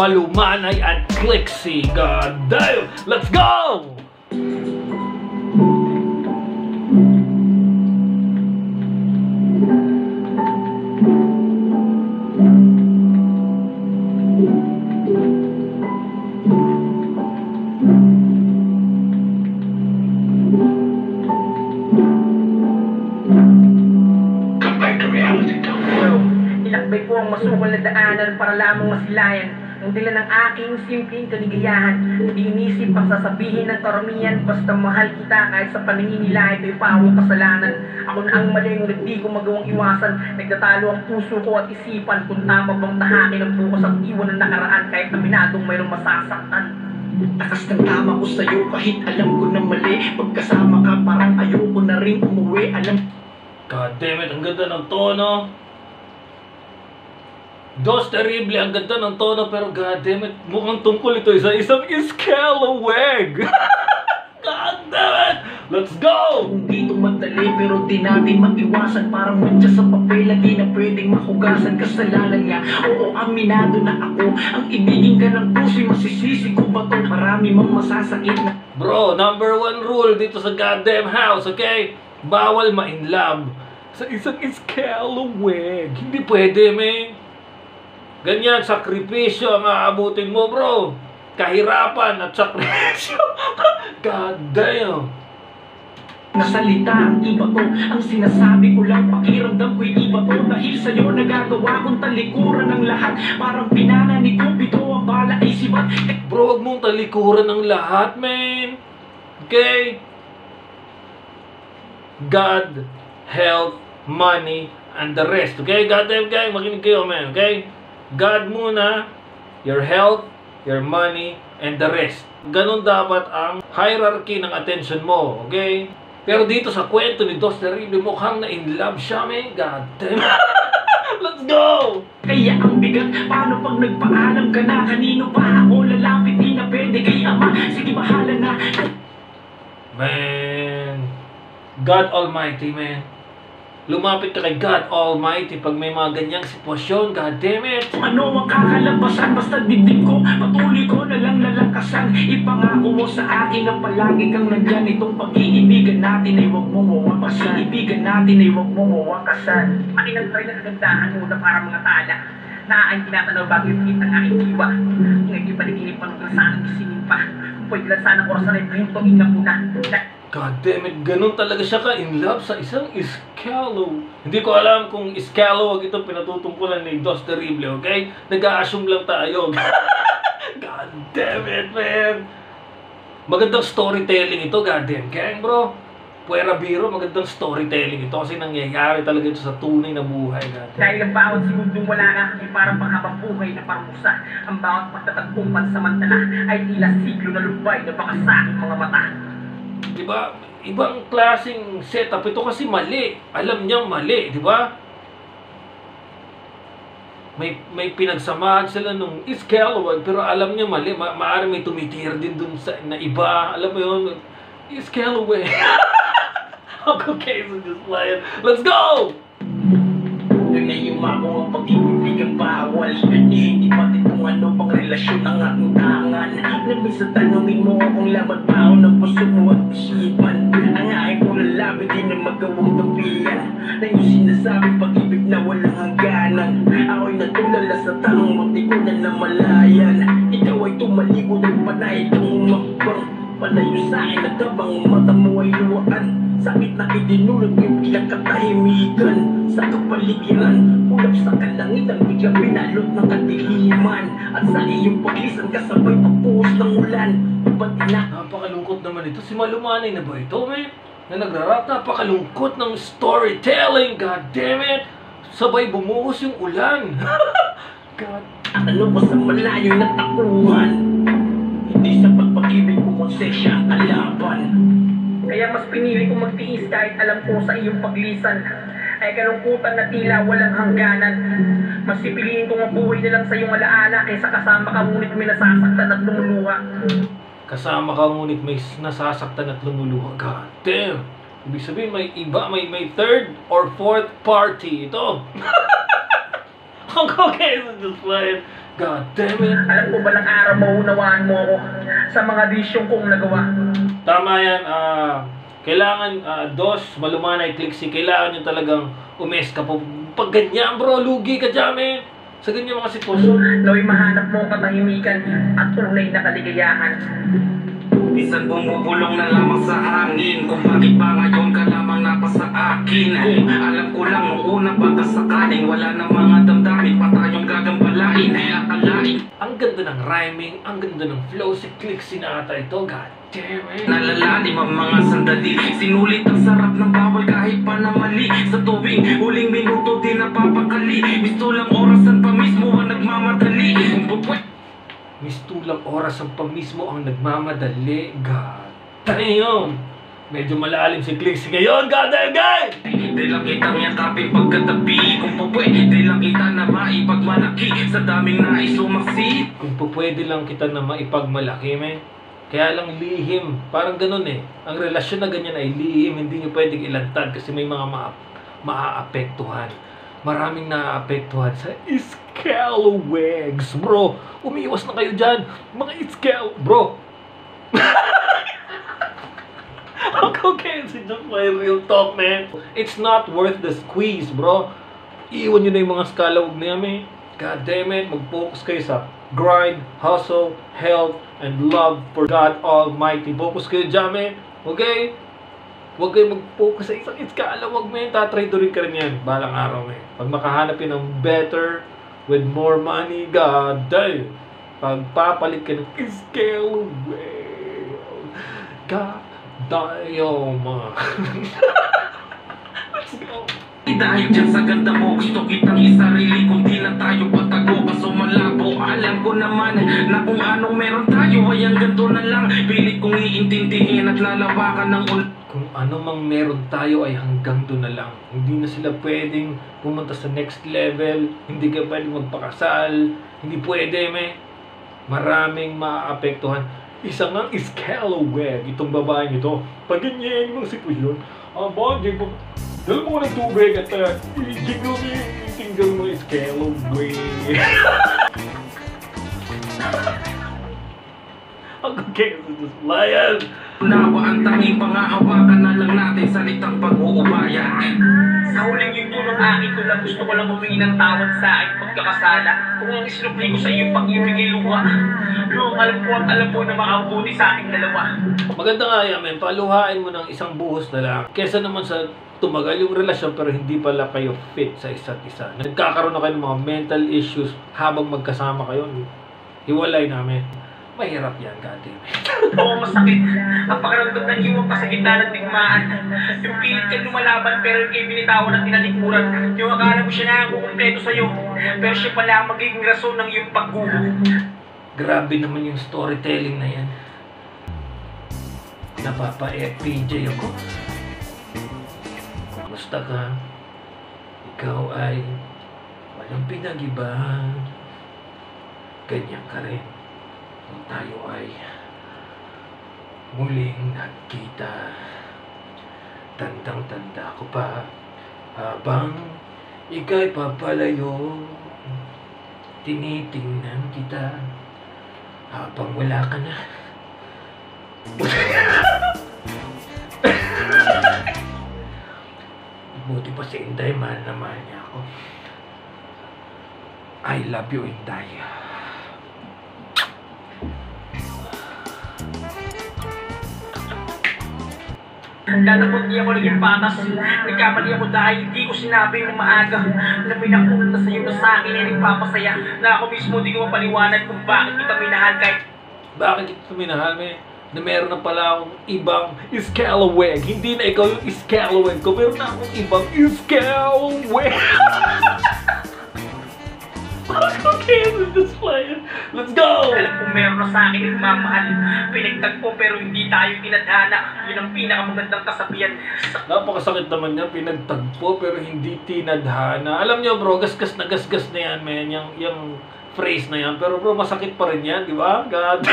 Malumanay at Clixie. God damn! Let's go! Come back to reality, Tom. Pero, ilakbay ko ang masukal na daanan para lamang masilayan ang dila ng aking simpleng kaligayahan. Hindi inisip ang sasabihin ng karamihan basta mahal kita kahit sa paningin nila ito'y pawang kasalanan. Ako na ang mali ngunit di ko magawang iwasan. Nagtatalo ang puso ko at isipan kung tama bang tahakin ang bukas at iwan ng nakaraan kahit aminadong mayroong masasaktan. Takas ng tama ko sa'yo kahit alam ko na mali Pagkasama ka parang ayoko na rin umuwi Alam God damn it, ang ganda ng tono. Dos terrible, ang ganda ng tono, pero god damn it, mukhang tungkol ito sa isang iscalawag. god damn it! Let's go! dito madali pero di natin maiwasan Parang mancha sa papel lagi na pwedeng mahugasan Kasalanan niya, oo aminado na ako Ang ibigin ka ng puso'y masisisi ko ba to Marami mang masasakit na Bro, number one rule dito sa goddamn house, okay? Bawal ma-in love sa isang iscalawag. Hindi pwede, man. Ganyan, sakripisyo ang aabutin mo, bro. Kahirapan at sakripisyo. God damn. Nasalita ang iba to Ang sinasabi ko lang pakiramdam ko'y iba to Dahil sa'yo nagagawa kong talikuran ng lahat Parang pinana ni Cupido ang bala ay sibat Bro, wag mong talikuran ng lahat, man. Okay? God, health, money, and the rest. Okay? Goddamn guy, makinig kayo, man. Okay? God muna, your health, your money, and the rest. Ganon dapat ang hierarchy ng attention mo. Okay? Pero dito sa kwento ni Dos Terrible, mukhang na-in love siya, man. God damn. Let's go! Kaya ang bigat, paano pag nagpaalam ka na Kanino pa ako lalapit, di na pwede kay ama Sige bahala na Man, God Almighty, man. Lumapit ka kay God Almighty pag may mga ganyang sitwasyon. God damn it! Ano ang kakalabasan, basta dibdib ko Patuloy ko na lang lalakasan Ipangako mo sa akin na palagi kang nandyan Itong pag-iibigan natin ay huwag mo mawakasan Pag-iibigan natin ay huwag mo mawakasan rin ang kagandahan muna para mga tala na ang tinatanaw bago ipikit ang aking diwa. Kung hindi paliginip pa nung sana gisingin pa. Kung pwede lang sana oras na rin ito ina muna. Na- God damn it, ganun talaga siya ka in love sa isang iskalo. Hindi ko alam kung iskalo wag ito pinatutungkulan ni Dos Terrible, okay? Nag-a-assume lang tayo. God damn it, man! Magandang storytelling ito, God damn gang, bro. Puera biro, magandang storytelling ito kasi nangyayari talaga ito sa tunay na buhay natin. Dahil ang bawat segundong wala ka ay parang panghabang buhay na parusa. Ang bawat pagtatagpong pansamantala ay tila siglo na lubay na baka sa mga mata. Di ba? Ibang klaseng setup ito kasi mali. Alam niyang mali, di ba? May may pinagsamahan sila nung Iscalawag pero alam niya mali. Ma maaari may tumitir din dun sa na iba. Alam mo yun? Iscalawag. okay, so just playing. Let's go! Ngayon ako ang pag-ibig ang bawal Hindi relasyon ang aking tangan. Nabis sa tanongin mo kung lamat ako ng puso mo at isipan? Ang aking kong lalabi di na magawang tapian Na yung sinasabi pag-ibig na walang hangganan. Ako'y natulala sa tanong mo ko na namalayan. Ikaw ay tumalikod at panay kang umakbang Palayo sa akin at habang mata mo ay luwaan. Sakit na idinulog yung ilang katahimikan Sa kapaligiran Ulap sa kalangitan Biglang binalot ng kadiliman At sa iyong paglisan Kasabay pagpuhos ng ulan Ba't ina Napakalungkot naman ito. Si Malumanay na ba ito, man? Na nagrarap, napakalungkot ng storytelling. God damn it! Sabay bumuhos yung ulan. God Ano ko sa malayo na takuhan Hindi sa pagpag-ibig ko konsensya ang kalaban Kaya mas pinili kong magtiis kahit alam ko sa iyong paglisan ay kalungkutan na tila walang hangganan. Mas pipiliin kong mabuhay na lang sa iyong alaala kaysa kasama ka ngunit may nasasaktan at lumuluha. kasama ka ngunit may nasasaktan at lumuluha. God damn! Ibig sabihin may iba, may may third or fourth party ito. okay, so just playing. God damn it. Alam ko ba ng araw maunawaan mo ako sa mga disyong kong nagawa? Tama yan. ah kailangan, ah, dos, malumanay, kliksi. Kailangan yung talagang umes ka po. Pag ganyan, bro, lugi ka dyan, eh. Sa ganyan mga sitwasyon. Naway mahanap mo ang katahimikan at tunay na kaligayahan. Minsan bumubulong na lamang sa hangin Kung bakit ba ngayon ka lamang napasa akin baka sakaling Wala na mga damdamin pa tayong gagambalain Ay akalain Ang ganda ng rhyming, ang ganda ng flow. Si Clixie na ata ito. God damn it. Nalalalim ang mga sandali Sinulit ang sarap ng bawal kahit pa na mali Sa tuwing huling minuto di napapakali Gusto lang orasan pa mismo ang nagmamadali Mistulang oras ang pa mismo ang nagmamadali. God damn. Medyo malalim si Clixie ngayon. God damn, guys! Di lang kitang yakapin pagkatabi Kung pupwede lang kita na maipagmalaki Sa daming nais sumaksi Kung po pwede lang kita na maipagmalaki, men. Kaya lang lihim. Parang ganun eh. Ang relasyon na ganyan ay lihim. Hindi nyo pwedeng ilantad kasi may mga ma maaapektuhan. Maraming naaapektuhan sa scalawags. Bro, umiiwas na kayo dyan. Mga scal... Bro. okay, it's just my real talk, man. It's not worth the squeeze, bro. Iwan nyo na yung mga scalawag na yan. God damn it, mag-focus kayo sa grind, hustle, health, and love for God Almighty. Focus kayo dyan, eh. Okay? Huwag kayo mag-focus sa isang iskalawag, man. Tatradorin ka rin yan. Balang araw, man. Pag makahanap yun ng better, with more money, God damn. Pagpapalit ka ng iskalawag. God damn. Let's go. Dahil dyan sa ganda mo gusto kitang isarili Kung di na tayo patago kaso malabo Alam ko naman na kung anong meron tayo Ay ang ganito na lang Pilit kong iintindihin at lalawakan ng ul kung ano mang meron tayo ay hanggang doon na lang. Hindi na sila pwedeng pumunta sa next level. Hindi ka pwedeng magpakasal. Hindi pwede, me. Maraming maaapektuhan. Isa nga scalawag itong babaeng ito. Pag ganyan yung sitwasyon, ang bonding mo, dala mo ng tubig at uh, i-jingle mo yung tinggal mo yung scalawag. Lion. Nawa ang tanging pangahawakan na lang natin Salitang pag-uubayan Sa huling yung tulong akin ko lang gusto ko lang humingi ng tawad sa aking pagkakasala. Kung ang isinupli ko sa iyo pag-ibig ay luha. Yung alam ko at alam mo na makabuti sa ating dalawa. Maganda nga yan, men. Paluhain mo ng isang buhos na lang. Kesa naman sa tumagal yung relasyon pero hindi pala kayo fit sa isa't isa. Nagkakaroon na kayo ng mga mental issues habang magkasama kayo. Hiwalay namin. Mahirap yan, goddammit. Oo, masakit. Ang pakiramdam ng iwan pa sa gitna ng digmaan. Yung pilit ka lumalaban pero yung binitawan at tinalikuran. Yung akala mo siya na ang kukumpleto sa'yo. Pero siya pala ang magiging rason ng iyong pagguho. Grabe naman yung storytelling na yan. Napapa-FPJ ako. Kumusta ka? Ikaw ay walang pinag-iba. Ganyan ka rin. Tayo ay muling nagkita. Tandang-tanda ko pa habang ika'y papalayo. Tinitingnan kita habang wala ka na. Buti pa si Inday, mahal na mahal niya ako. I love you, Inday. Lalabot niya ako naging patas. Nagkamali ako dahil hindi ko sinabi yung maaga na pinakunta sa iyo na sa akin ay nagpapasaya na ako mismo di ko mapaliwanag kung bakit kita minahal kahit Bakit kita minahal, me? Na meron na pala akong ibang Scalawag. Hindi na ikaw yung Scalawag ko. Meron na akong ibang Scalawag. okay, let's just play it. Let's go! alam kong meron na sa akin nagmamahal. Pinagtagpo pero hindi tayo tinadhana. Yun ang pinakamagandang kasabihan. Napakasakit naman niya, pinagtagpo pero hindi tinadhana. Alam niyo bro, gasgas na gasgas na yan, man. Yung, yung phrase na yan. Pero bro, masakit pa rin yan, di ba? God.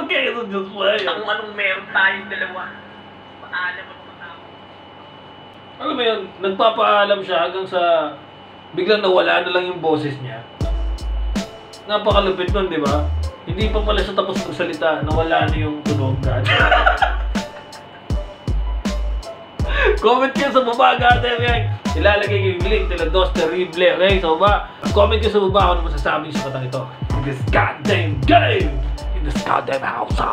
okay, so just play. Kung anong meron tayong dalawa. Paalam at matapos. Alam mo yun, nagpapaalam siya hanggang sa biglang nawala na lang yung boses niya. Napakalupit nun, di ba? Hindi pa pala siya tapos magsalita, nawala na yung tunog. God. comment kayo sa baba, God. Okay? Ilalagay ko yung link nila Dos Terrible. Okay? So ba, comment kayo sa baba kung ano masasabi sa katang ito. In this goddamn game! In this goddamn house! ah.